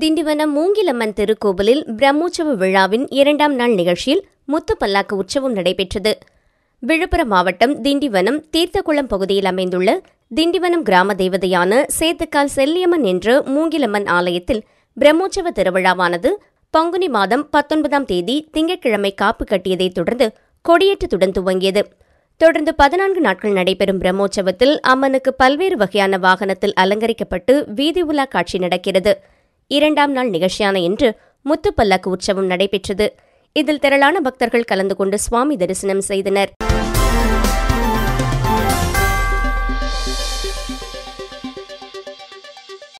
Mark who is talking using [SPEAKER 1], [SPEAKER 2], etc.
[SPEAKER 1] திண்டிவனம் மூங்கிலம்மன் திருக்கோவிலில் பிரம்மோற்சவ விழாவின் இரண்டாம் நாள் நிகழ்ச்சியில் முத்துப்பல்லாக்கு உற்சவம் நடைபெற்றது. விழுப்புரம் மாவட்டம் திண்டிவனம் தீர்த்தக்குளம் பகுதியில் அமைந்துள்ள திண்டிவனம் கிராம தேவதையான சேத்துக்கால் செல்லியம்மன் என்ற மூங்கிலம்மன் ஆலயத்தில் பிரம்மோற்சவ திருவிழாவானது பங்குனி மாதம் பத்தொன்பதாம் தேதி திங்கட்கிழமை காப்பு கட்டியதைத் தொடர்ந்து கொடியேற்றத்துடன் துவங்கியது. தொடர்ந்து பதினான்கு நாட்கள் நடைபெறும் பிரம்மோற்சவத்தில் அம்மனுக்கு பல்வேறு வகையான வாகனத்தில் அலங்கரிக்கப்பட்டு வீதி உலா காட்சி நடக்கிறது. இரண்டாம் நாள் நிகழ்ச்சியான இன்று முத்துப்பல்லக்கு உற்சவம் நடைபெற்றது. இதில் திரளான பக்தர்கள் கலந்து கொண்டு சுவாமி தரிசனம் செய்தனர்.